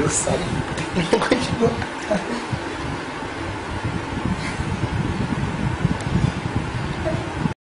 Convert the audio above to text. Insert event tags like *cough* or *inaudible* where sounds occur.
gostaram. *laughs* Continua.